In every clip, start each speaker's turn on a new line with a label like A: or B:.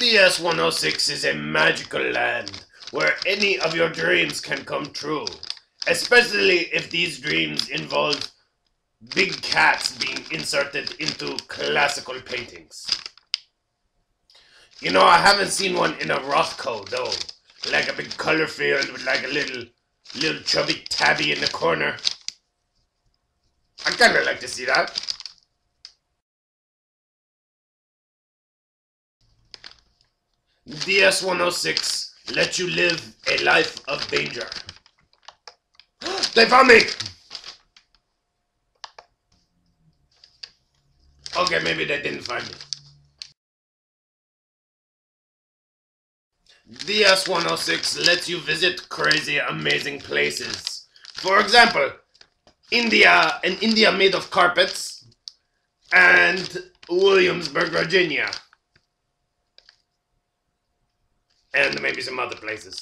A: DS106 is a magical land where any of your dreams can come true, especially if these dreams involve big cats being inserted into classical paintings. You know, I haven't seen one in a Rothko though, like a big color field with like a little, little chubby tabby in the corner. I kind of like to see that. DS-106 let you live a life of danger. they found me! Okay, maybe they didn't find me. DS-106 lets you visit crazy, amazing places. For example, India, an India made of carpets, and Williamsburg, Virginia. And maybe some other places.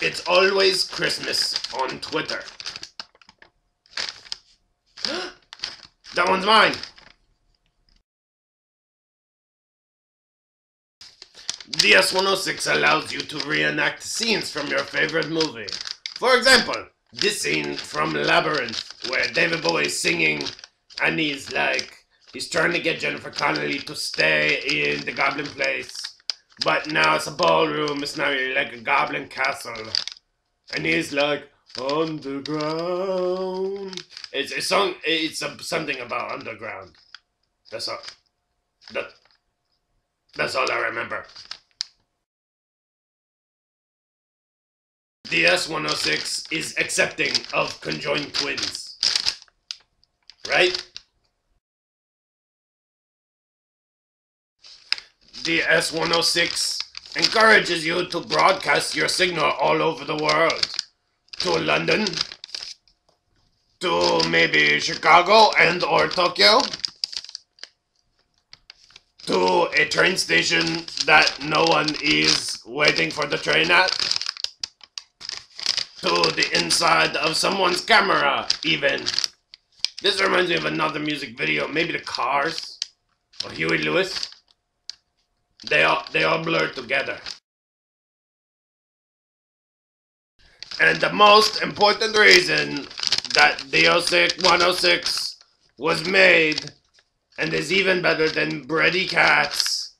A: It's always Christmas on Twitter. that one's mine. DS106 allows you to reenact scenes from your favorite movie. For example, this scene from Labyrinth, where David Bowie is singing and he's like, he's trying to get Jennifer Connelly to stay in the Goblin Place. But now it's a ballroom, it's now like a goblin castle. And he's like, underground. It's a song, it's a, something about underground. That's all. That, that's all I remember. DS106 is accepting of conjoined twins. Right? DS106 encourages you to broadcast your signal all over the world. To London, to maybe Chicago and or Tokyo, to a train station that no one is waiting for the train at, to the inside of someone's camera, even. This reminds me of another music video, maybe the Cars, or Huey Lewis. They all, they all blur together. And the most important reason that the 106 was made, and is even better than Bready Cats,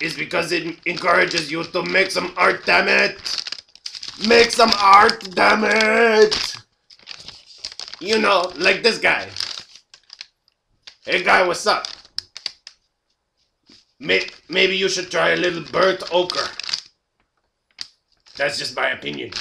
A: is because it encourages you to make some art, damn it! Make some art, damn it! You know, like this guy. Hey guy, what's up? Maybe you should try a little burnt ochre. That's just my opinion.